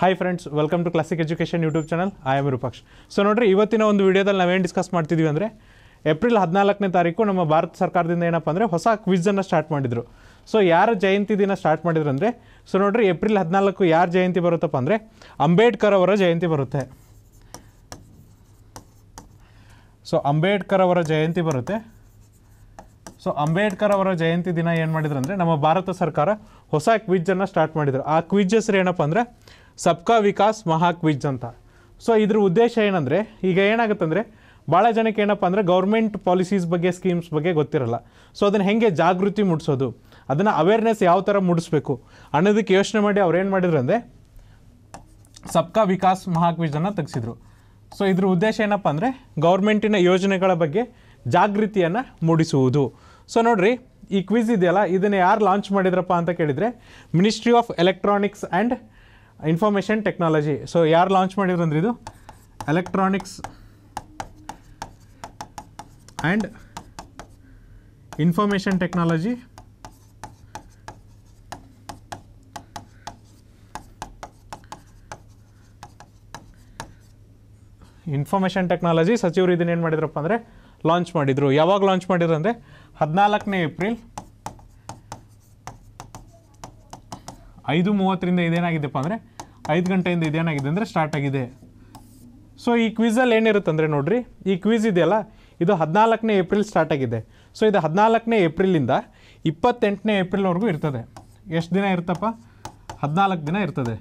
Hi friends welcome to classic education YouTube channel I am Rupaksh so ನೋಡ್ರಿ, ಇವತ್ತಿನ ಒಂದು ವಿಡಿಯೋದಲ್ಲಿ ನಾವೇನು ಡಿಸ್ಕಸ್ ಮಾಡ್ತಿದ್ವಿ ಅಂದರೆ ಏಪ್ರಿಲ್ ಹದಿನಾಲ್ಕನೇ ತಾರೀಕು ನಮ್ಮ ಭಾರತ ಸರ್ಕಾರದಿಂದ ಏನಪ್ಪ ಅಂದರೆ ಹೊಸ ಕ್ವಿಝನ್ನು ಸ್ಟಾರ್ಟ್ ಮಾಡಿದರು. ಸೊ ಯಾರ ಜಯಂತಿ ದಿನ ಸ್ಟಾರ್ಟ್ ಮಾಡಿದ್ರು ಅಂದರೆ ಸೊ ನೋಡ್ರಿ ಏಪ್ರಿಲ್ ಹದಿನಾಲ್ಕು ಯಾರ ಜಯಂತಿ ಬರುತ್ತಪ್ಪ ಅಂದರೆ, ಅಂಬೇಡ್ಕರ್ ಅವರ ಜಯಂತಿ ಬರುತ್ತೆ. ಸೊ ಅಂಬೇಡ್ಕರ್ ಅವರ ಜಯಂತಿ ಬರುತ್ತೆ. ಸೊ ಅಂಬೇಡ್ಕರ್ ಅವರ ಜಯಂತಿ ದಿನ ಏನು ಮಾಡಿದ್ರು ಅಂದರೆ, ನಮ್ಮ ಭಾರತ ಸರ್ಕಾರ ಹೊಸ ಕ್ವಿಜನ್ನು ಸ್ಟಾರ್ಟ್ ಮಾಡಿದರು. ಆ ಕ್ವಿಜ್ ಹೆಸರು ಏನಪ್ಪ ಅಂದರೆ ಸಬ್ಕಾ ವಿಕಾಸ್ ಮಹಾ ಕ್ವಿಜ್ ಅಂತ. ಸೊ ಇದ್ರ ಉದ್ದೇಶ ಏನಂದರೆ, ಈಗ ಏನಾಗುತ್ತಂದರೆ ಭಾಳ ಜನಕ್ಕೆ ಏನಪ್ಪ ಅಂದರೆ ಗೌರ್ಮೆಂಟ್ ಪಾಲಿಸೀಸ್ ಬಗ್ಗೆ ಸ್ಕೀಮ್ಸ್ ಬಗ್ಗೆ ಗೊತ್ತಿರಲ್ಲ. ಸೊ ಅದನ್ನು ಹೆಂಗೆ ಜಾಗೃತಿ ಮೂಡಿಸೋದು? ಅದನ್ನು ಅವೇರ್ನೆಸ್ ಯಾವ ಥರ ಮೂಡಿಸ್ಬೇಕು? ಅನ್ನೋದಕ್ಕೆ ಯೋಚನೆ ಮಾಡಿ ಅವ್ರು ಏನು ಮಾಡಿದ್ರು ಅಂದರೆ, ಸಬ್ಕಾ ವಿಕಾಸ್ ಮಹಾಕ್ವಿಜನ್ನು ತೆಗೆಸಿದ್ರು. ಸೊ ಇದ್ರ ಉದ್ದೇಶ ಏನಪ್ಪ ಅಂದರೆ ಗೌರ್ಮೆಂಟಿನ ಯೋಜನೆಗಳ ಬಗ್ಗೆ ಜಾಗೃತಿಯನ್ನು ಮೂಡಿಸುವುದು. ಸೊ ನೋಡ್ರಿ, ಈ ಕ್ವಿಜ್ ಇದೆಯಲ್ಲ, ಇದನ್ನು ಯಾರು ಲಾಂಚ್ ಮಾಡಿದ್ರಪ್ಪ ಅಂತ ಕೇಳಿದರೆ ministry of electronics and information technology so ಯಾರು ಲಾಂಚ್ ಮಾಡಿದ್ರು ಅಂದ್ರೆ ಇದು? Electronics and information technology information technology ಸಚಿವರು ಇದನ್ನೇನು ಮಾಡಿದ್ರಪ್ಪ ಅಂದರೆ ಲಾಂಚ್ ಮಾಡಿದರು. ಯಾವಾಗ ಲಾಂಚ್ ಮಾಡಿದ್ರು ಅಂದರೆ ಹದಿನಾಲ್ಕನೇ ಏಪ್ರಿಲ್ ಐದು ಮೂವತ್ತರಿಂದ ಇದೇನಾಗಿದೆಪ್ಪ ಅಂದರೆ ಐದು ಗಂಟೆಯಿಂದ ಇದೇನಾಗಿದೆ ಅಂದರೆ ಸ್ಟಾರ್ಟ್ ಆಗಿದೆ. ಸೊ ಈ ಕ್ವಿಝಲ್ಲಿ ಏನಿರುತ್ತೆ ಅಂದರೆ ನೋಡಿರಿ, ಈ ಕ್ವಿಝ್ ಇದೆಯಲ್ಲ, ಇದು ಹದಿನಾಲ್ಕನೇ ಏಪ್ರಿಲ್ ಸ್ಟಾರ್ಟ್ ಆಗಿದೆ. ಸೊ ಇದು ಹದಿನಾಲ್ಕನೇ ಏಪ್ರಿಲಿಂದ ಇಪ್ಪತ್ತೆಂಟನೇ ಏಪ್ರಿಲ್ವರೆಗೂ ಇರ್ತದೆ. ಎಷ್ಟು ದಿನ ಇರ್ತಪ್ಪ ಹದಿನಾಲ್ಕು ದಿನ ಇರ್ತದೆ.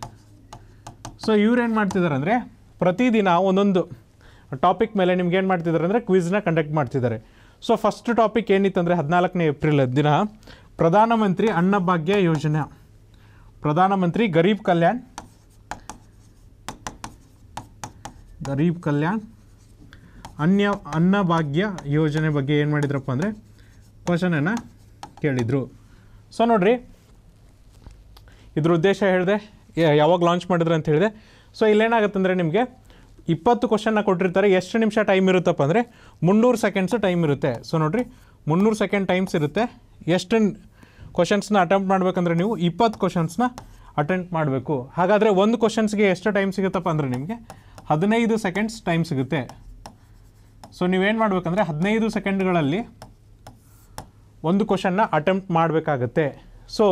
ಸೊ ಇವ್ರೇನು ಮಾಡ್ತಿದ್ದಾರೆ ಅಂದರೆ, ಪ್ರತಿದಿನ ಒಂದೊಂದು ಟಾಪಿಕ್ ಮೇಲೆ ನಿಮ್ಗೆ ಏನು ಮಾಡ್ತಿದ್ದಾರೆ ಅಂದರೆ ಕ್ವಿಝ್ನ ಕಂಡಕ್ಟ್ ಮಾಡ್ತಿದ್ದಾರೆ ಸೊ ಫಸ್ಟ್ ಟಾಪಿಕ್ ಏನಿತ್ತು ಅಂದರೆ ಹದಿನಾಲ್ಕನೇ ಏಪ್ರಿಲ್ ದಿನ ಪ್ರಧಾನಮಂತ್ರಿ ಅನ್ನಭಾಗ್ಯ ಯೋಜನೆ. ಪ್ರಧಾನಮಂತ್ರಿ ಗರೀಬ್ ಕಲ್ಯಾಣ್. ಗರೀಬ್ ಕಲ್ಯಾಣ್. ಅನ್ಯ ಅನ್ನಭಾಗ್ಯ ಯೋಜನೆ ಬಗ್ಗೆ ಏನು ಮಾಡಿದ್ರಪ್ಪ ಅಂದರೆ ಕ್ವಶನನ್ನು ಕೇಳಿದರು. ಸೊ ನೋಡ್ರಿ, ಇದ್ರ ಉದ್ದೇಶ ಹೇಳಿದೆ ಯಾವಾಗ ಲಾಂಚ್ ಮಾಡಿದ್ರೆ ಅಂತ ಹೇಳಿದೆ. ಸೊ ಇಲ್ಲೇನಾಗುತ್ತಂದರೆ ನಿಮಗೆ ಇಪ್ಪತ್ತು ಕ್ವಶನ್ನ ಕೊಟ್ಟಿರ್ತಾರೆ, ಎಷ್ಟು ನಿಮಿಷ ಟೈಮ್ ಇರುತ್ತಪ್ಪ ಅಂದರೆ ಮುನ್ನೂರು ಸೆಕೆಂಡ್ಸು ಟೈಮ್ ಇರುತ್ತೆ. ಸೊ ನೋಡಿರಿ, ಮುನ್ನೂರು ಸೆಕೆಂಡ್ ಟೈಮ್ಸ್ ಇರುತ್ತೆ, ಎಷ್ಟು ಕ್ವಶನ್ಸ್ನ ಅಟೆಂಪ್ಟ್ ಮಾಡಬೇಕಂದ್ರೆ ನೀವು ಇಪ್ಪತ್ತು ಕ್ವಶನ್ಸ್ನ ಅಟೆಂಪ್ಟ್ ಮಾಡಬೇಕು. ಹಾಗಾದರೆ ಒಂದು ಕ್ವಶನ್ಸ್ಗೆ ಎಷ್ಟು ಟೈಮ್ ಸಿಗುತ್ತಪ್ಪ ಅಂದರೆ ನಿಮಗೆ ಹದಿನೈದು ಸೆಕೆಂಡ್ಸ್ ಟೈಮ್ ಸಿಗುತ್ತೆ. ಸೊ ನೀವೇನು ಮಾಡಬೇಕಂದ್ರೆ ಹದಿನೈದು ಸೆಕೆಂಡ್ಗಳಲ್ಲಿ ಒಂದು ಕ್ವಶನ್ನ ಅಟೆಂಪ್ಟ್ ಮಾಡಬೇಕಾಗತ್ತೆ. ಸೊ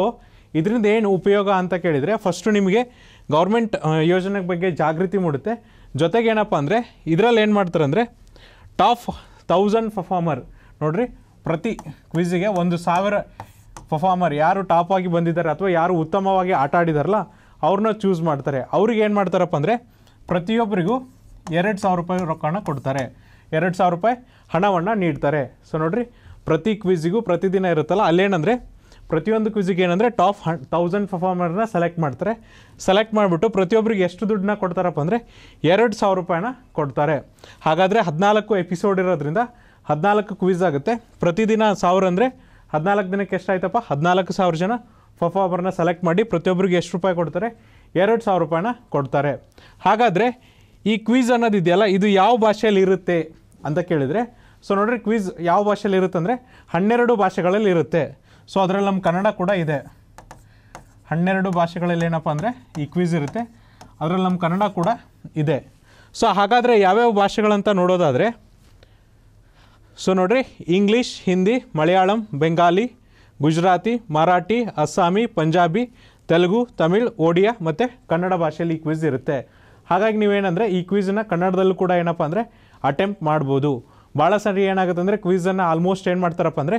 ಇದರಿಂದ ಏನು ಉಪಯೋಗ ಅಂತ ಕೇಳಿದರೆ ಫಸ್ಟು ನಿಮಗೆ ಗೌರ್ಮೆಂಟ್ ಯೋಜನೆ ಬಗ್ಗೆ ಜಾಗೃತಿ ಮೂಡುತ್ತೆ. ಜೊತೆಗೆ ಏನಪ್ಪ ಅಂದರೆ ಇದರಲ್ಲಿ ಏನು ಮಾಡ್ತಾರೆ ಅಂದರೆ ಟಾಪ್ ತೌಸಂಡ್ ಪರ್ಫಾರ್ಮರ್ ನೋಡಿರಿ ಪ್ರತಿ ಕ್ವಿಝಿಗೆ ಒಂದು ಸಾವಿರ ಪರ್ಫಾರ್ಮರ್ ಯಾರು ಟಾಪ್ ಆಗಿ ಬಂದಿದ್ದಾರೆ ಅಥವಾ ಯಾರು ಉತ್ತಮವಾಗಿ ಆಟ ಆಡಿದಾರಲ್ಲ, ಅವ್ರನ್ನ ಚೂಸ್ ಮಾಡ್ತಾರೆ. ಅವ್ರಿಗೆ ಏನು ಮಾಡ್ತಾರಪ್ಪ ಅಂದರೆ, ಪ್ರತಿಯೊಬ್ಬರಿಗೂ ಎರಡು ಸಾವಿರ ರೂಪಾಯಿ ರೊಕ್ಕನ ಕೊಡ್ತಾರೆ. ಎರಡು ಸಾವಿರ ರೂಪಾಯಿ ಹಣವನ್ನು ನೀಡ್ತಾರೆ. ಸೊ ನೋಡಿರಿ, ಪ್ರತಿ ಕ್ವಿಝಿಗೂ ಪ್ರತಿದಿನ ಇರುತ್ತಲ್ಲ, ಅಲ್ಲೇನಂದರೆ, ಪ್ರತಿಯೊಂದು ಕ್ವಿಝಿಗೆ ಏನಂದರೆ ಟಾಪ್ ಹನ್ ತೌಸಂಡ್ ಪರ್ಫಾರ್ಮರ್ನ ಸೆಲೆಕ್ಟ್ ಮಾಡ್ತಾರೆ. ಸೆಲೆಕ್ಟ್ ಮಾಡಿಬಿಟ್ಟು ಪ್ರತಿಯೊಬ್ಬರಿಗೆ ಎಷ್ಟು ದುಡ್ಡನ್ನ ಕೊಡ್ತಾರಪ್ಪ ಅಂದರೆ, ಎರಡು ಸಾವಿರ ರೂಪಾಯಿನ ಕೊಡ್ತಾರೆ. ಹಾಗಾದರೆ ಹದಿನಾಲ್ಕು ಎಪಿಸೋಡ್ ಇರೋದ್ರಿಂದ, ಹದಿನಾಲ್ಕು ಕ್ವಿಝ್ ಆಗುತ್ತೆ. ಪ್ರತಿದಿನ ಸಾವಿರ ಅಂದರೆ ಹದಿನಾಲ್ಕು ದಿನಕ್ಕೆ ಎಷ್ಟಾಯ್ತಪ್ಪ? ಹದಿನಾಲ್ಕು ಸಾವಿರ ಜನ ಫಫಾಬರ್ನ ಸೆಲೆಕ್ಟ್ ಮಾಡಿ ಪ್ರತಿಯೊಬ್ಬರಿಗೆ ಎಷ್ಟು ರೂಪಾಯಿ ಕೊಡ್ತಾರೆ? ಎರಡು ಸಾವಿರ ರೂಪಾಯಿನ ಕೊಡ್ತಾರೆ. ಹಾಗಾದರೆ ಈ ಕ್ವಿಝ್ ಅನ್ನೋದಿದೆಯಲ್ಲ ಇದು ಯಾವ ಭಾಷೆಯಲ್ಲಿ ಇರುತ್ತೆ ಅಂತ ಕೇಳಿದರೆ ಸೊ ನೋಡಿರಿ ಕ್ವೀಸ್ ಯಾವ ಭಾಷೆಯಲ್ಲಿ ಇರುತ್ತೆ ಅಂದರೆ ಹನ್ನೆರಡು ಭಾಷೆಗಳಲ್ಲಿ ಇರುತ್ತೆ. ಸೊ ಅದರಲ್ಲಿ ನಮ್ಮ ಕನ್ನಡ ಕೂಡ ಇದೆ. ಹನ್ನೆರಡು ಭಾಷೆಗಳಲ್ಲಿ ಏನಪ್ಪ ಅಂದರೆ ಈ ಕ್ವಿಝ್ ಇರುತ್ತೆ. ಅದರಲ್ಲಿ ನಮ್ಮ ಕನ್ನಡ ಕೂಡ ಇದೆ. ಸೊ ಹಾಗಾದರೆ ಯಾವ್ಯಾವ ಭಾಷೆಗಳಂತ ನೋಡೋದಾದರೆ ಸೊ ನೋಡ್ರಿ ಇಂಗ್ಲೀಷ್ ಹಿಂದಿ ಮಲಯಾಳಂ ಬೆಂಗಾಲಿ ಗುಜರಾತಿ ಮರಾಠಿ ಅಸ್ಸಾಮಿ ಪಂಜಾಬಿ ತೆಲುಗು ತಮಿಳ್ ಒಡಿಯಾ ಮತ್ತು ಕನ್ನಡ ಭಾಷೆಯಲ್ಲಿ ಈ ಕ್ವಿಝ್ ಇರುತ್ತೆ. ಹಾಗಾಗಿ ನೀವೇನಂದರೆ ಈ ಕ್ವಿಝನ್ನು ಕನ್ನಡದಲ್ಲೂ ಕೂಡ ಏನಪ್ಪ ಅಂದರೆ ಅಟೆಂಪ್ಟ್ ಮಾಡ್ಬೋದು. ಭಾಳ ಸರಿ ಏನಾಗುತ್ತೆ ಅಂದರೆ ಕ್ವಿಝನ್ನು ಆಲ್ಮೋಸ್ಟ್ ಏನು ಮಾಡ್ತಾರಪ್ಪ ಅಂದರೆ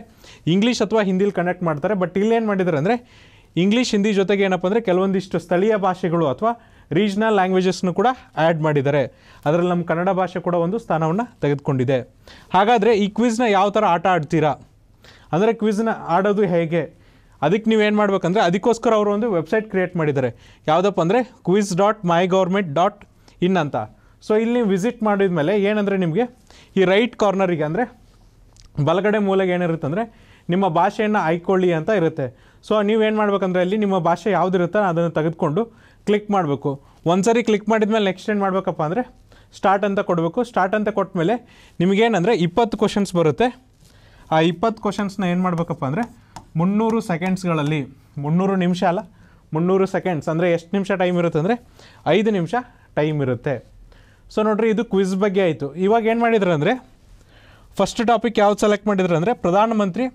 ಇಂಗ್ಲೀಷ್ ಅಥವಾ ಹಿಂದಿಲಿ ಕನೆಕ್ಟ್ ಮಾಡ್ತಾರೆ. ಬಟ್ ಇಲ್ಲಿ ಏನು ಮಾಡಿದ್ದಾರೆ ಅಂದರೆ ಇಂಗ್ಲೀಷ್ ಹಿಂದಿ ಜೊತೆಗೆ ಏನಪ್ಪ ಅಂದರೆ ಕೆಲವೊಂದಿಷ್ಟು ಸ್ಥಳೀಯ ಭಾಷೆಗಳು ಅಥವಾ ರೀಜ್ನಲ್ ಲ್ಯಾಂಗ್ವೇಜಸ್ನು ಕೂಡ ಆ್ಯಡ್ ಮಾಡಿದ್ದಾರೆ. ಅದರಲ್ಲಿ ನಮ್ಮ ಕನ್ನಡ ಭಾಷೆ ಕೂಡ ಒಂದು ಸ್ಥಾನವನ್ನು ತೆಗೆದುಕೊಂಡಿದೆ. ಹಾಗಾದರೆ ಈ ಕ್ವಿಝ್ನ ಯಾವ ಥರ ಆಟ ಆಡ್ತೀರಾ? ಅಂದರೆ ಕ್ವಿಝ್ನ ಆಡೋದು ಹೇಗೆ? ಅದಕ್ಕೆ ನೀವೇನು ಮಾಡಬೇಕಂದ್ರೆ ಅದಕ್ಕೋಸ್ಕರ ಅವರು ಒಂದು ವೆಬ್ಸೈಟ್ ಕ್ರಿಯೇಟ್ ಮಾಡಿದ್ದಾರೆ. ಯಾವುದಪ್ಪ ಅಂದರೆ quiz dot my government dot in ಅಂತ. ಸೊ ಇಲ್ಲಿ ನೀವು ವಿಸಿಟ್ ಮಾಡಿದ ಮೇಲೆ ಏನಂದರೆ ನಿಮಗೆ ಈ ರೈಟ್ ಕಾರ್ನರಿಗೆ ಅಂದರೆ ಬಲಗಡೆ ಮೂಲೆಗೆ ಏನಿರುತ್ತೆ ಅಂದರೆ ನಿಮ್ಮ ಭಾಷೆಯನ್ನು ಆಯ್ಕೊಳ್ಳಿ ಅಂತ ಇರುತ್ತೆ. ಸೊ ನೀವೇನು ಮಾಡ್ಬೇಕಂದ್ರೆ ಅಲ್ಲಿ ನಿಮ್ಮ ಭಾಷೆ ಯಾವುದಿರುತ್ತೋ ಅದನ್ನು ತೆಗೆದುಕೊಂಡು ಕ್ಲಿಕ್ ಮಾಡಬೇಕು. ಒಂದ್ಸರಿ ಕ್ಲಿಕ್ ಮಾಡಿದ್ಮೇಲೆ ನೆಕ್ಸ್ಟ್ ಏನು ಮಾಡಬೇಕಪ್ಪ ಅಂದರೆ ಸ್ಟಾರ್ಟ್ ಅಂತ ಕೊಡಬೇಕು. ಸ್ಟಾರ್ಟ್ ಅಂತ ಕೊಟ್ಟ ಮೇಲೆ ನಿಮಗೇನಂದರೆ ಇಪ್ಪತ್ತು ಕ್ವಶನ್ಸ್ ಬರುತ್ತೆ. ಆ ಇಪ್ಪತ್ತು ಕ್ವಶನ್ಸ್ನ ಏನು ಮಾಡಬೇಕಪ್ಪ ಅಂದರೆ ಮುನ್ನೂರು ಸೆಕೆಂಡ್ಸ್ಗಳಲ್ಲಿ ಮುನ್ನೂರು ನಿಮಿಷ ಅಲ್ಲ, ಮುನ್ನೂರು ಸೆಕೆಂಡ್ಸ್ ಅಂದರೆ ಎಷ್ಟು ನಿಮಿಷ ಟೈಮ್ ಇರುತ್ತೆ ಅಂದರೆ ಐದು ನಿಮಿಷ ಟೈಮ್ ಇರುತ್ತೆ. ಸೊ ನೋಡ್ರಿ, ಇದು ಕ್ವಿಜ್ ಬಗ್ಗೆ ಆಯಿತು. ಇವಾಗ ಏನು ಮಾಡಿದ್ರು ಅಂದರೆ ಫಸ್ಟ್ ಟಾಪಿಕ್ ಯಾವ್ದು ಸೆಲೆಕ್ಟ್ ಮಾಡಿದ್ರು ಅಂದರೆ ಪ್ರಧಾನಮಂತ್ರಿ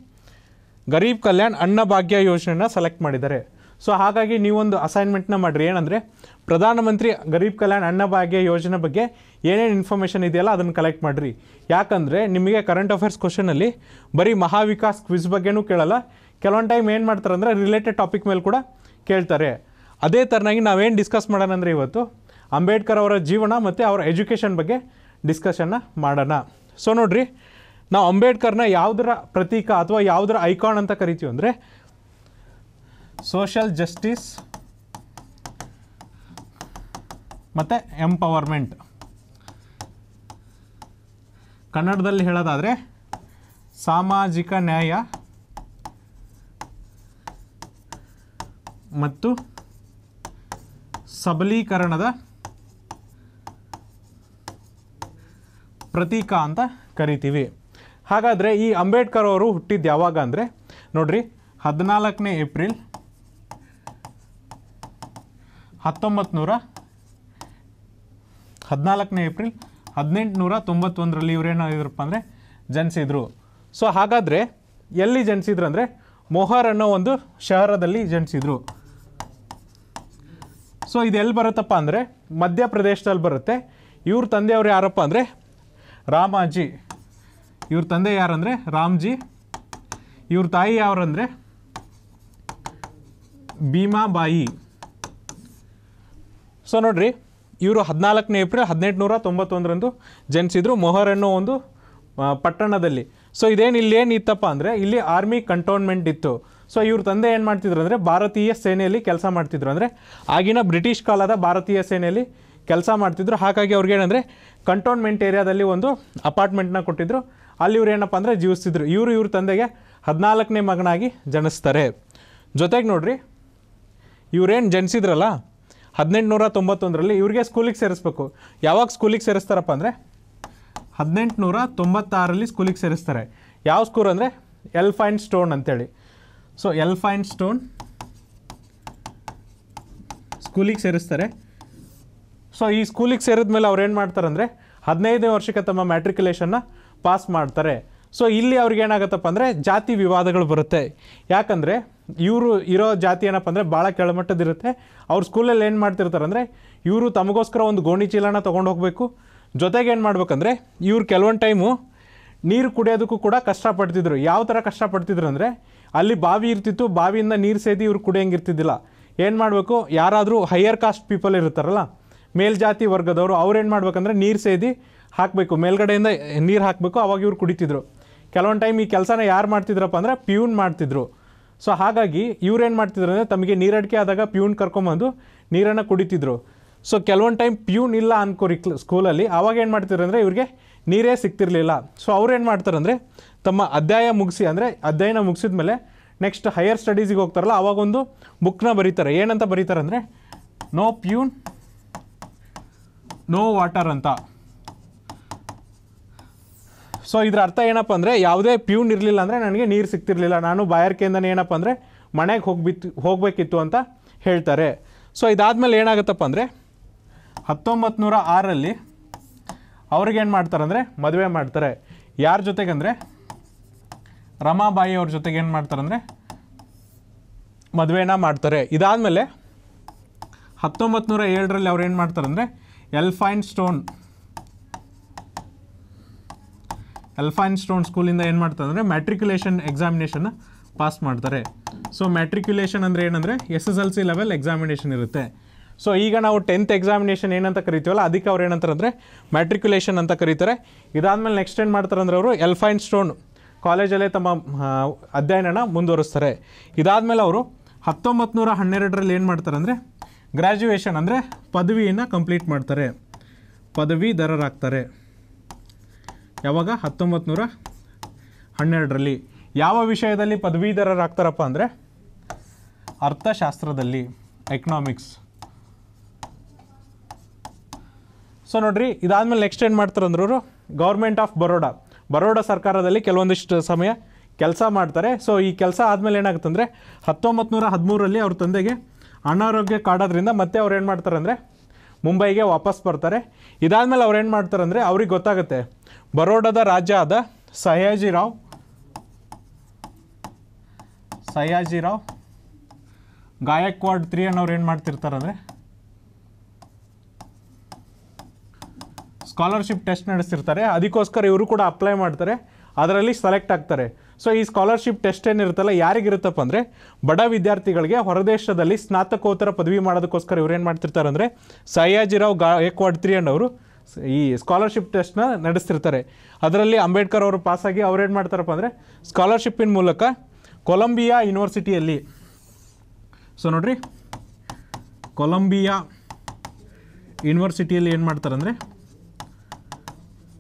ಗರೀಬ್ ಕಲ್ಯಾಣ್ ಅನ್ನ ಭಾಗ್ಯ ಯೋಜನೆನ ಸೆಲೆಕ್ಟ್ ಮಾಡಿದ್ದಾರೆ. ಸೊ ಹಾಗಾಗಿ ನೀವೊಂದು ಅಸೈನ್ಮೆಂಟ್ನ ಮಾಡಿರಿ. ಏನಂದರೆ, ಪ್ರಧಾನಮಂತ್ರಿ ಗರೀಬ್ ಕಲ್ಯಾಣ್ ಅನ್ನಭಾಗ್ಯ ಯೋಜನೆ ಬಗ್ಗೆ ಏನೇನು ಇನ್ಫಾರ್ಮೇಷನ್ ಇದೆಯಲ್ಲ ಅದನ್ನು ಕಲೆಕ್ಟ್ ಮಾಡಿರಿ. ಯಾಕಂದರೆ, ನಿಮಗೆ ಕರೆಂಟ್ ಅಫೇರ್ಸ್ ಕ್ವಶನಲ್ಲಿ ಬರೀ ಮಹಾವಿಕಾಸ್ ಕ್ವಿಜ್ ಬಗ್ಗೆನೂ ಕೇಳಲ್ಲ. ಕೆಲವೊಂದು ಟೈಮ್ ಏನು ಮಾಡ್ತಾರೆ ಅಂದರೆ ರಿಲೇಟೆಡ್ ಟಾಪಿಕ್ ಮೇಲೆ ಕೂಡ ಕೇಳ್ತಾರೆ. ಅದೇ ಥರನಾಗಿ ನಾವೇನು ಡಿಸ್ಕಸ್ ಮಾಡೋಣ ಅಂದರೆ ಇವತ್ತು, ಅಂಬೇಡ್ಕರ್ ಅವರ ಜೀವನ ಮತ್ತು ಅವರ ಎಜುಕೇಷನ್ ಬಗ್ಗೆ ಡಿಸ್ಕಷನ್ನ ಮಾಡೋಣ. ಸೊ ನೋಡಿರಿ, ನಾವು ಅಂಬೇಡ್ಕರ್ನ ಯಾವುದರ ಪ್ರತೀಕ ಅಥವಾ ಯಾವುದರ ಐಕಾನ್ ಅಂತ ಕರಿತೀವಿ ಅಂದರೆ ಸೋಷಲ್ ಜಸ್ಟಿಸ್ ಮತ್ತು ಎಂಪವರ್ಮೆಂಟ್ ಕನ್ನಡದಲ್ಲಿ ಹೇಳೋದಾದರೆ ಸಾಮಾಜಿಕ ನ್ಯಾಯ ಮತ್ತು ಸಬಲೀಕರಣದ ಪ್ರತೀಕ ಅಂತ ಕರಿತೀವಿ. ಹಾಗಾದರೆ ಈ ಅಂಬೇಡ್ಕರ್ ಅವರು ಹುಟ್ಟಿದ್ದು ಯಾವಾಗ ಅಂದರೆ ನೋಡಿರಿ, ಹದಿನಾಲ್ಕನೇ ಏಪ್ರಿಲ್ ಹತ್ತೊಂಬತ್ತು ನೂರ ಹದಿನಾಲ್ಕನೇ ಏಪ್ರಿಲ್ ಹದಿನೆಂಟುನೂರ ತೊಂಬತ್ತೊಂದರಲ್ಲಿ ಇವ್ರೇನಾಗಿದ್ರಪ್ಪ ಅಂದರೆ ಜನಿಸಿದರು. ಸೊ ಹಾಗಾದರೆ ಎಲ್ಲಿ ಜನಿಸಿದ್ರು ಅಂದರೆ ಮೊಹರ್ ಅನ್ನೋ ಒಂದು ಶಹರದಲ್ಲಿ ಜನಿಸಿದರು. ಸೊ ಇದು ಎಲ್ಲಿ ಬರುತ್ತಪ್ಪ ಅಂದರೆ ಮಧ್ಯಪ್ರದೇಶದಲ್ಲಿ ಬರುತ್ತೆ. ಇವ್ರ ತಂದೆಯವರು ಯಾರಪ್ಪ ಅಂದರೆ ರಾಮಾಜಿ. ಇವ್ರ ತಂದೆ ಯಾರಂದರೆ ರಾಮ್ಜಿ. ಇವ್ರ ತಾಯಿ ಯಾರಂದರೆ ಭೀಮಾಬಾಯಿ. ಸೊ ನೋಡ್ರಿ, ಇವರು ಹದಿನಾಲ್ಕನೇ ಏಪ್ರಿಲ್ ಹದಿನೆಂಟುನೂರ ತೊಂಬತ್ತೊಂದರಂದು ಜನಿಸಿದ್ರು ಮೊಹರ್ ಅನ್ನೋ ಒಂದು ಪಟ್ಟಣದಲ್ಲಿ. ಸೊ ಇದೇನು ಇಲ್ಲಿ ಏನು ಇತ್ತಪ್ಪ ಅಂದರೆ, ಇಲ್ಲಿ ಆರ್ಮಿ ಕಂಟೋನ್ಮೆಂಟ್ ಇತ್ತು. ಸೊ ಇವ್ರ ತಂದೆ ಏನು ಮಾಡ್ತಿದ್ರು ಅಂದರೆ, ಭಾರತೀಯ ಸೇನೆಯಲ್ಲಿ ಕೆಲಸ ಮಾಡ್ತಿದ್ರು. ಅಂದರೆ, ಆಗಿನ ಬ್ರಿಟಿಷ್ ಕಾಲದ ಭಾರತೀಯ ಸೇನೆಯಲ್ಲಿ ಕೆಲಸ ಮಾಡ್ತಿದ್ರು. ಹಾಗಾಗಿ ಅವ್ರಿಗೆ ಏನಂದರೆ, ಕಂಟೋನ್ಮೆಂಟ್ ಏರಿಯಾದಲ್ಲಿ ಒಂದು ಅಪಾರ್ಟ್ಮೆಂಟ್ನ ಕೊಟ್ಟಿದ್ರು. ಅಲ್ಲಿ ಇವ್ರು ಏನಪ್ಪ ಅಂದರೆ, ಜೀವಿಸ್ತಿದ್ರು. ಇವರು ಇವ್ರ ತಂದೆಗೆ ಹದಿನಾಲ್ಕನೇ ಮಗನಾಗಿ ಜನಿಸ್ತಾರೆ. ಜೊತೆಗೆ ನೋಡ್ರಿ, ಇವ್ರೇನು ಜನಿಸಿದ್ರಲ್ಲ ಹದಿನೆಂಟುನೂರ ತೊಂಬತ್ತೊಂದರಲ್ಲಿ ಇವ್ರಿಗೆ ಸ್ಕೂಲಿಗೆ ಸೇರಿಸ್ಬೇಕು. ಯಾವಾಗ ಸ್ಕೂಲಿಗೆ ಸೇರಿಸ್ತಾರಪ್ಪ ಅಂದರೆ? ಹದಿನೆಂಟುನೂರ ತೊಂಬತ್ತಾರಲ್ಲಿ ಸ್ಕೂಲಿಗೆ ಸೇರಿಸ್ತಾರೆ. ಯಾವ ಸ್ಕೂಲ್ ಅಂದರೆ? ಎಲ್ಫೈನ್ ಸ್ಟೋನ್ ಅಂತೇಳಿ. ಸೊ ಎಲ್ಫೈನ್ ಸ್ಟೋನ್ ಸ್ಕೂಲಿಗೆ ಸೇರಿಸ್ತಾರೆ. ಸೊ ಈ ಸ್ಕೂಲಿಗೆ ಸೇರಿದ ಮೇಲೆ ಅವ್ರು ಏನು ಮಾಡ್ತಾರೆ ಅಂದರೆ ಹದಿನೈದನೇ ವರ್ಷಕ್ಕೆ ತಮ್ಮ ಮ್ಯಾಟ್ರಿಕ್ಯುಲೇಷನ್ನ ಪಾಸ್ ಮಾಡ್ತಾರೆ. ಸೊ ಇಲ್ಲಿ ಅವ್ರಿಗೆ ಏನಾಗುತ್ತಪ್ಪ ಅಂದರೆ ಜಾತಿ ವಿವಾದಗಳು ಬರುತ್ತೆ. ಯಾಕಂದರೆ ಇವರು ಇರೋ ಜಾತಿ ಏನಪ್ಪ ಅಂದರೆ ಭಾಳ ಕೆಳಮಟ್ಟದಿರುತ್ತೆ. ಅವ್ರ ಸ್ಕೂಲಲ್ಲಿ ಏನು ಮಾಡ್ತಿರ್ತಾರೆ ಅಂದರೆ ಇವರು ತಮಗೋಸ್ಕರ ಒಂದು ಗೋಣಿ ಚೀಲನ ತೊಗೊಂಡು ಹೋಗಬೇಕು. ಜೊತೆಗೆ ಏನು ಮಾಡ್ಬೇಕಂದ್ರೆ ಇವ್ರು ಕೆಲವೊಂದು ಟೈಮು ನೀರು ಕುಡಿಯೋದಕ್ಕೂ ಕೂಡ ಕಷ್ಟಪಡ್ತಿದ್ರು. ಯಾವ ಥರ ಕಷ್ಟಪಡ್ತಿದ್ರು ಅಂದರೆ ಅಲ್ಲಿ ಬಾವಿ ಇರ್ತಿತ್ತು, ಬಾವಿಯಿಂದ ನೀರು ಸೇದಿ ಇವ್ರು ಕುಡಿಯೋಂಗಿರ್ತಿದ್ದಿಲ್ಲ. ಏನು ಮಾಡಬೇಕು? ಯಾರಾದರೂ ಹೈಯರ್ ಕಾಸ್ಟ್ ಪೀಪಲ್ ಇರ್ತಾರಲ್ಲ, ಮೇಲ್ಜಾತಿ ವರ್ಗದವರು ಅವ್ರು ಏನು ಮಾಡ್ಬೇಕಂದ್ರೆ ನೀರು ಸೇದಿ ಹಾಕಬೇಕು. ಮೇಲ್ಗಡೆಯಿಂದ ನೀರು ಹಾಕಬೇಕು, ಅವಾಗ ಇವ್ರು ಕುಡಿತಿದ್ರು. ಕೆಲವೊಂದು ಟೈಮ್ ಈ ಕೆಲಸನ ಯಾರು ಮಾಡ್ತಿದ್ರಪ್ಪ ಅಂದರೆ ಪ್ಯೂನ್ ಮಾಡ್ತಿದ್ರು. ಸೊ ಹಾಗಾಗಿ ಇವ್ರೇನು ಮಾಡ್ತಿದ್ರು ಅಂದರೆ ತಮಗೆ ನೀರಡಿಕೆ ಆದಾಗ ಪ್ಯೂನ್ ಕರ್ಕೊಂಬಂದು ನೀರನ್ನು ಕುಡಿತಿದ್ರು. ಸೊ ಕೆಲವೊಂದು ಟೈಮ್ ಪ್ಯೂನ್ ಇಲ್ಲ ಅನ್ಕೋರಿ ಕ್ಲ ಸ್ಕೂಲಲ್ಲಿ. ಆವಾಗ ಏನು ಮಾಡ್ತಿದ್ರು ಅಂದರೆ ಇವ್ರಿಗೆ ನೀರೇ ಸಿಗ್ತಿರ್ಲಿಲ್ಲ. ಸೊ ಅವ್ರೇನು ಮಾಡ್ತಾರಂದರೆ ತಮ್ಮ ಅಧ್ಯಾಯ ಮುಗಿಸಿ ಅಂದರೆ ಅಧ್ಯಯನ ಮುಗಿಸಿದ ಮೇಲೆ ನೆಕ್ಸ್ಟ್ ಹೈಯರ್ ಸ್ಟಡೀಸಿಗೆ ಹೋಗ್ತಾರಲ್ಲ ಆವಾಗೊಂದು ಬುಕ್ನ ಬರೀತಾರೆ. ಏನಂತ ಬರೀತಾರೆ ಅಂದರೆ ನೋ ಪ್ಯೂನ್ ನೋ ವಾಟರ್ ಅಂತ. ಸೊ ಇದರ ಅರ್ಥ ಏನಪ್ಪ ಅಂದರೆ ಯಾವುದೇ ಪ್ಯೂನ್ ಇರಲಿಲ್ಲ ಅಂದರೆ ನನಗೆ ನೀರು ಸಿಗ್ತಿರ್ಲಿಲ್ಲ. ನಾನು ಬಾಯಾರಿಕೆಯಿಂದನೇ ಏನಪ್ಪ ಅಂದರೆ ಮನೆಗೆ ಹೋಗ್ಬಿತ್ತು ಹೋಗಬೇಕಿತ್ತು ಅಂತ ಹೇಳ್ತಾರೆ. ಸೊ ಇದಾದಮೇಲೆ ಏನಾಗುತ್ತಪ್ಪ ಅಂದರೆ ಹತ್ತೊಂಬತ್ತು ನೂರ ಆರಲ್ಲಿ ಅವ್ರಿಗೇನು ಮಾಡ್ತಾರೆ ಅಂದರೆ ಮದುವೆ ಮಾಡ್ತಾರೆ. ಯಾರ ಜೊತೆಗಂದರೆ? ರಮಾಬಾಯಿ ಅವ್ರ ಜೊತೆಗೆ ಏನು ಮಾಡ್ತಾರೆ ಅಂದರೆ ಮದುವೆನ ಮಾಡ್ತಾರೆ. ಇದಾದಮೇಲೆ ಹತ್ತೊಂಬತ್ತು ನೂರ ಏಳರಲ್ಲಿ ಅವ್ರು ಏನು ಮಾಡ್ತಾರೆ ಅಂದರೆ ಎಲ್ಫೈನ್ ಸ್ಟೋನ್ ಎಲ್ಫೈನ್ ಸ್ಟೋನ್ ಸ್ಕೂಲಿಂದ ಏನು ಮಾಡ್ತಾರೆ ಅಂದರೆ ಮ್ಯಾಟ್ರಿಕ್ಯುಲೇಷನ್ ಎಕ್ಸಾಮಿನೇಷನ್ನ ಪಾಸ್ ಮಾಡ್ತಾರೆ. ಸೊ ಮ್ಯಾಟ್ರಿಕ್ಯುಲೇಷನ್ ಅಂದರೆ ಏನಂದರೆ S S L C level examination ಇರುತ್ತೆ. ಸೊ ಈಗ ನಾವು ಟೆಂತ್ ಎಕ್ಸಾಮಿನೇಷನ್ ಏನಂತ ಕರಿತೀವಲ್ಲ, ಅದಕ್ಕೆ ಅವ್ರು ಏನಂತಾರೆ ಅಂದರೆ ಮ್ಯಾಟ್ರಿಕ್ಯುಲೇಷನ್ ಅಂತ ಕರೀತಾರೆ. ಇದಾದಮೇಲೆ ನೆಕ್ಸ್ಟ್ ಏನು ಮಾಡ್ತಾರೆ ಅಂದರೆ ಅವರು ಎಲ್ಫೈನ್ ಸ್ಟೋನ್ ಕಾಲೇಜಲ್ಲೇ ತಮ್ಮ ಅಧ್ಯಯನನ ಮುಂದುವರಿಸ್ತಾರೆ. ಇದಾದಮೇಲೆ ಅವರು ಹತ್ತೊಂಬತ್ತು ನೂರ ಹನ್ನೆರಡರಲ್ಲಿ ಏನು ಮಾಡ್ತಾರೆ ಅಂದರೆ ಗ್ರ್ಯಾಜುಯೇಷನ್ ಅಂದರೆ ಪದವಿಯನ್ನು ಕಂಪ್ಲೀಟ್ ಮಾಡ್ತಾರೆ. ಪದವೀಧರರಾಗ್ತಾರೆ. ಯಾವಾಗ? ಹತ್ತೊಂಬತ್ತು ನೂರ ಹನ್ನೆರಡರಲ್ಲಿ. ಯಾವ ವಿಷಯದಲ್ಲಿ ಪದವೀಧರರಾಗ್ತಾರಪ್ಪ ಅಂದರೆ? ಅರ್ಥಶಾಸ್ತ್ರದಲ್ಲಿ ಎಕನಾಮಿಕ್ಸ್ ಸೊ ನೋಡ್ರಿ, ಇದಾದಮೇಲೆ ನೆಕ್ಸ್ಟ್ ಏನು ಮಾಡ್ತಾರೆ ಗೌರ್ಮೆಂಟ್ ಆಫ್ ಬರೋಡಾ ಬರೋಡಾ ಸರ್ಕಾರದಲ್ಲಿ ಕೆಲವೊಂದಿಷ್ಟು ಸಮಯ ಕೆಲಸ ಮಾಡ್ತಾರೆ. ಸೊ ಈ ಕೆಲಸ ಆದಮೇಲೆ ಏನಾಗುತ್ತೆ ಅಂದರೆ ಹತ್ತೊಂಬತ್ತು ನೂರ ಹದಿಮೂರರಲ್ಲಿ ಅವ್ರ ತಂದೆಗೆ ಅನಾರೋಗ್ಯ ಕಾಡೋದ್ರಿಂದ ಮತ್ತೆ ಅವ್ರು ಏನು ಮಾಡ್ತಾರೆ ಅಂದರೆ ಮುಂಬೈಗೆ ವಾಪಸ್ ಬರ್ತಾರೆ. ಇದಾದಮೇಲೆ ಅವ್ರು ಏನು ಮಾಡ್ತಾರೆ ಅಂದರೆ ಅವ್ರಿಗೆ ಗೊತ್ತಾಗುತ್ತೆ. ಬರೋಡದ ರಾಜ ಆದ ಸಯಾಜಿರಾವ್ ಸಯಾಜಿರಾವ್ ಗಾಯಕ್ವಾಡ್ ತ್ರೀ ಅನ್ನೋರು ಏನು ಮಾಡ್ತಿರ್ತಾರೆ ಅಂದರೆ ಸ್ಕಾಲರ್ಶಿಪ್ ಟೆಸ್ಟ್ ನಡೆಸ್ತಿರ್ತಾರೆ. ಅದಕ್ಕೋಸ್ಕರ ಇವರು ಕೂಡ ಅಪ್ಲೈ ಮಾಡ್ತಾರೆ. ಅದರಲ್ಲಿ ಸೆಲೆಕ್ಟ್ ಆಗ್ತಾರೆ. ಸೊ ಈ ಸ್ಕಾಲರ್ಶಿಪ್ ಟೆಸ್ಟ್ ಏನಿರುತ್ತಲ್ಲ, ಯಾರಿಗಿರುತ್ತಪ್ಪ ಅಂದರೆ, ಬಡ ವಿದ್ಯಾರ್ಥಿಗಳಿಗೆ ಹೊರದೇಶದಲ್ಲಿ ಸ್ನಾತಕೋತ್ತರ ಪದವಿ ಮಾಡೋದಕ್ಕೋಸ್ಕರ ಇವ್ರು ಏನು ಮಾಡ್ತಿರ್ತಾರೆ ಅಂದರೆ ಸಯ್ಯಾಜಿರಾವ್ ಗಾಯಕ್ವಾಡ್ ಅನ್ನೋರು ಸ- ಈ ಸ್ಕಾಲರ್ಶಿಪ್ ಟೆಸ್ಟ್ನ ನಡೆಸ್ತಿರ್ತಾರೆ. ಅದರಲ್ಲಿ ಅಂಬೇಡ್ಕರ್ ಅವರು ಪಾಸಾಗಿ ಅವ್ರೇನು ಮಾಡ್ತಾರಪ್ಪ ಅಂದರೆ ಸ್ಕಾಲರ್ಶಿಪ್ಪಿನ ಮೂಲಕ ಕೊಲಂಬಿಯಾ ಯೂನಿವರ್ಸಿಟಿಯಲ್ಲಿ ಸೊ ನೋಡ್ರಿ, ಕೊಲಂಬಿಯಾ ಯೂನಿವರ್ಸಿಟಿಯಲ್ಲಿ ಏನು ಮಾಡ್ತಾರೆ ಅಂದರೆ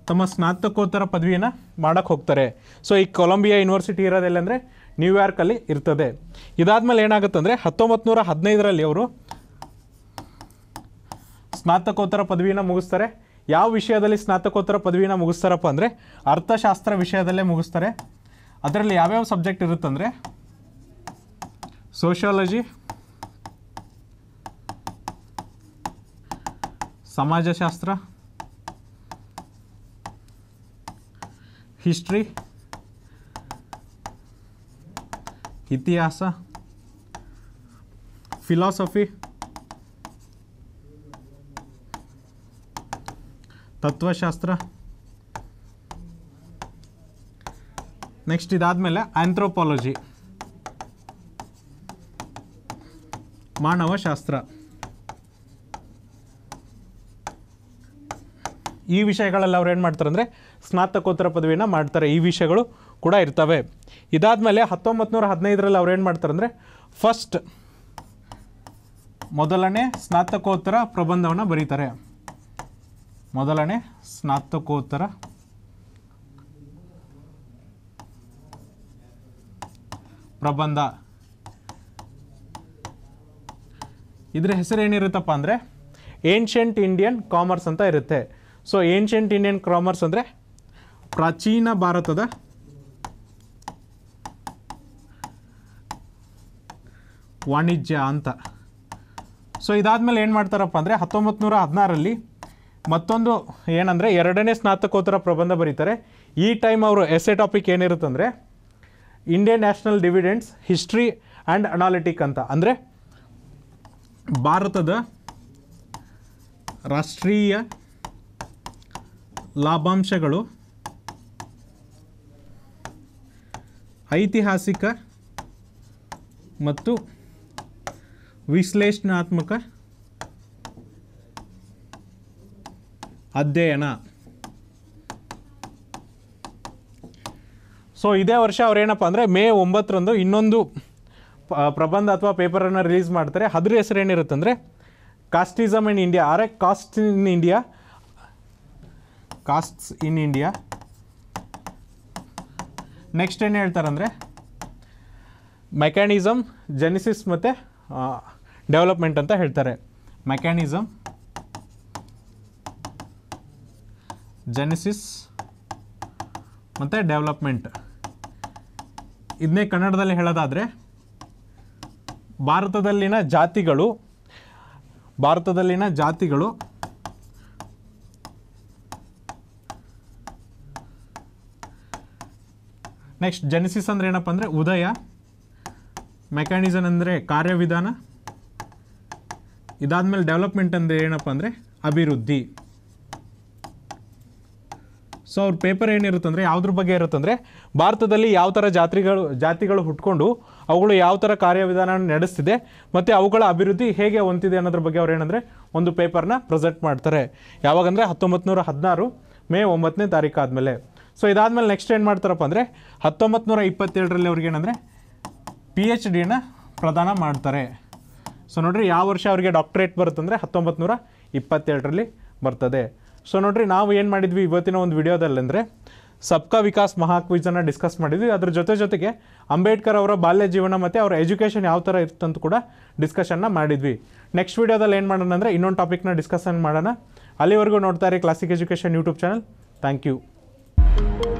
ತಮ್ಮ ಸ್ನಾತಕೋತ್ತರ ಪದವಿಯನ್ನು ಮಾಡೋಕ್ಕೆ ಹೋಗ್ತಾರೆ. ಸೊ ಈ ಕೊಲಂಬಿಯಾ ಯೂನಿವರ್ಸಿಟಿ ಇರೋದೆಲ್ಲ ಅಂದರೆ ನ್ಯೂಯಾರ್ಕಲ್ಲಿ ಇರ್ತದೆ. ಇದಾದಮೇಲೆ ಏನಾಗುತ್ತೆ ಅಂದರೆ ಹತ್ತೊಂಬತ್ತು ನೂರ ಹದಿನೈದರಲ್ಲಿ ಅವರು ಸ್ನಾತಕೋತ್ತರ ಪದವಿನ ಮುಗಿಸ್ತಾರೆ. ಯಾವ ವಿಷಯದಲ್ಲಿ ಸ್ನಾತಕೋತ್ತರ ಪದವಿನ ಮುಗಿಸ್ತಾರಪ್ಪ ಅಂದರೆ ಅರ್ಥಶಾಸ್ತ್ರ ವಿಷಯದಲ್ಲೇ ಮುಗಿಸ್ತಾರೆ. ಅದರಲ್ಲಿ ಯಾವ್ಯಾವ ಸಬ್ಜೆಕ್ಟ್ ಇರುತ್ತಂದರೆ ಸೋಷಿಯಾಲಜಿ, ಸಮಾಜಶಾಸ್ತ್ರ ಹಿಸ್ಟ್ರಿ ಇತಿಹಾಸ ಫಿಲಾಸಫಿ ತತ್ವಶಾಸ್ತ್ರ ನೆಕ್ಸ್ಟ್ ಇದಾದಮೇಲೆ ಆಂಥ್ರೋಪಾಲಜಿ ಮಾನವಶಾಸ್ತ್ರ. ಈ ವಿಷಯಗಳಲ್ಲಿ ಅವ್ರು ಏನು ಮಾಡ್ತಾರೆ ಅಂದರೆ ಸ್ನಾತಕೋತ್ತರ ಪದವಿನ ಮಾಡ್ತಾರೆ. ಈ ವಿಷಯಗಳು ಕೂಡ ಇರ್ತವೆ. ಇದಾದಮೇಲೆ ಹತ್ತೊಂಬತ್ತು ನೂರ ಹದಿನೈದರಲ್ಲಿ ಅವ್ರು ಏನು ಮಾಡ್ತಾರೆ ಅಂದರೆ ಫಸ್ಟ್ ಮೊದಲನೇ ಸ್ನಾತಕೋತ್ತರ ಪ್ರಬಂಧವನ್ನು ಬರೀತಾರೆ. ಮೊದಲನೇ ಸ್ನಾತಕೋತ್ತರ ಪ್ರಬಂಧ. ಇದರ ಹೆಸರು ಏನಿರುತ್ತಪ್ಪ ಅಂದರೆ ಏನ್ಷಿಯಂಟ್ ಇಂಡಿಯನ್ ಕಾಮರ್ಸ್ ಅಂತ ಇರುತ್ತೆ. ಸೊ ಏನ್ಷಿಯಂಟ್ ಇಂಡಿಯನ್ ಕ್ರಾಮರ್ಸ್ ಅಂದರೆ ಪ್ರಾಚೀನ ಭಾರತದ ವಾಣಿಜ್ಯ ಅಂತ. ಸೊ ಇದಾದಮೇಲೆ ಏನು ಮಾಡ್ತಾರಪ್ಪ ಅಂದರೆ ಹತ್ತೊಂಬತ್ತು ನೂರ ಹದಿನಾರರಲ್ಲಿ ಮತ್ತೊಂದು ಏನಂದರೆ ಎರಡನೇ ಸ್ನಾತಕೋತ್ತರ ಪ್ರಬಂಧ ಬರೀತಾರೆ. ಈ ಟೈಮ್ ಅವರು essay topic ಏನಿರುತ್ತಂದರೆ Indian national dividends history and analytic ಅಂತ. ಅಂದರೆ ಭಾರತದ ರಾಷ್ಟ್ರೀಯ ಲಾಭಾಂಶಗಳು. ಐತಿಹಾಸಿಕ ಮತ್ತು ವಿಶ್ಲೇಷಣಾತ್ಮಕ ಅಧ್ಯಯನ. ಸೊ ಇದೇ ವರ್ಷ ಅವ್ರೇನಪ್ಪ ಅಂದರೆ ಮೇ ಒಂಬತ್ತರಂದು ಇನ್ನೊಂದು ಪ್ರಬಂಧ ಅಥವಾ ಪೇಪರನ್ನು ರಿಲೀಸ್ ಮಾಡ್ತಾರೆ. ಅದ್ರ ಹೆಸರು ಏನಿರುತ್ತೆ ಅಂದರೆ casteism in India, or caste in India castes in India next ಏನು ಹೇಳ್ತಾರಂದರೆ ಮೆಕ್ಯಾನಿಸಮ್ ಜೆನಿಸಿಸ್ ಮತ್ತು ಡೆವಲಪ್ಮೆಂಟ್ ಅಂತ ಹೇಳ್ತಾರೆ. ಮೆಕ್ಯಾನಿಸಮ್ ಜೆನಿಸಿಸ್ ಮತ್ತು ಡೆವಲಪ್ಮೆಂಟ್ ಇದನ್ನೇ ಕನ್ನಡದಲ್ಲಿ ಹೇಳೋದಾದರೆ, ಭಾರತದಲ್ಲಿನ ಜಾತಿಗಳು ಭಾರತದಲ್ಲಿನ ಜಾತಿಗಳು ನೆಕ್ಸ್ಟ್ ಜೆನಿಸಿಸ್ ಅಂದರೆ ಏನಪ್ಪ ಅಂದರೆ ಉದಯ ಮೆಕ್ಯಾನಿಸಮ್ ಅಂದರೆ ಕಾರ್ಯವಿಧಾನ, ಇದಾದಮೇಲೆ ಡೆವಲಪ್ಮೆಂಟ್ ಅಂದರೆ ಏನಪ್ಪ ಅಂದರೆ ಅಭಿವೃದ್ಧಿ. ಸೊ ಅವ್ರ ಪೇಪರ್ ಏನಿರುತ್ತೆ ಅಂದರೆ ಯಾವುದ್ರ ಬಗ್ಗೆ ಇರುತ್ತೆ ಅಂದರೆ ಭಾರತದಲ್ಲಿ ಯಾವ ಥರ ಜಾತಿಗಳು ಜಾತಿಗಳು ಹುಟ್ಕೊಂಡು ಅವುಗಳು ಯಾವ ಥರ ಕಾರ್ಯವಿಧಾನ ನಡೆಸ್ತಿದೆ ಮತ್ತು ಅವುಗಳ ಅಭಿವೃದ್ಧಿ ಹೇಗೆ ಹೊಂದಿದೆ ಅನ್ನೋದ್ರ ಬಗ್ಗೆ ಅವ್ರು ಏನಂದರೆ ಒಂದು ಪೇಪರ್ನ ಪ್ರೆಸೆಂಟ್ ಮಾಡ್ತಾರೆ. ಯಾವಾಗಂದರೆ ಹತ್ತೊಂಬತ್ತು ನೂರ ಹದಿನಾರು ಮೇ ಒಂಬತ್ತನೇ ತಾರೀಕು ಸೊ ಇದಾದಮೇಲೆ ನೆಕ್ಸ್ಟ್ ಏನು ಮಾಡ್ತಾರಪ್ಪ ಅಂದರೆ ಹತ್ತೊಂಬತ್ತು ನೂರ ಇಪ್ಪತ್ತೇಳರಲ್ಲಿ ಅವ್ರಿಗೆ ಏನಂದರೆ ಪಿ ಎಚ್ ಡಿನ ಪ್ರದಾನ ಮಾಡ್ತಾರೆ. ಸೊ ನೋಡಿರಿ ಯಾವ ವರ್ಷ ಅವರಿಗೆ ಡಾಕ್ಟ್ರೇಟ್ ಬರುತ್ತಂದರೆ ಹತ್ತೊಂಬತ್ತು ನೂರ ಇಪ್ಪತ್ತೇಳರಲ್ಲಿ ಬರ್ತದೆ. ಸೊ ನೋಡಿರಿ ನಾವು ಏನು ಮಾಡಿದ್ವಿ ಇವತ್ತಿನ ಒಂದು ವಿಡಿಯೋದಲ್ಲಿ ಅಂದರೆ ಸಬ್ಕಾ ವಿಕಾಸ್ ಮಹಾಕ್ವಿಜನ್ನು ಡಿಸ್ಕಸ್ ಮಾಡಿದ್ವಿ. ಅದ್ರ ಜೊತೆ ಜೊತೆಗೆ ಅಂಬೇಡ್ಕರ್ ಅವರ ಬಾಲ್ಯ ಜೀವನ ಮತ್ತು ಅವರ ಎಜುಕೇಷನ್ ಯಾವ ಥರ ಇತ್ತಂತ ಕೂಡ ಡಿಸ್ಕಷನ್ನ ಮಾಡಿದ್ವಿ. ನೆಕ್ಸ್ಟ್ ವಿಡಿಯೋದಲ್ಲಿ ಏನು ಮಾಡೋಣ ಅಂದರೆ ಇನ್ನೊಂದು ಟಾಪಿಕ್ನ ಡಿಸ್ಕಷನ್ ಮಾಡೋಣ. ಅಲ್ಲಿವರೆಗೂ ನೋಡ್ತಾರೆ classic education YouTube channel thank you thank you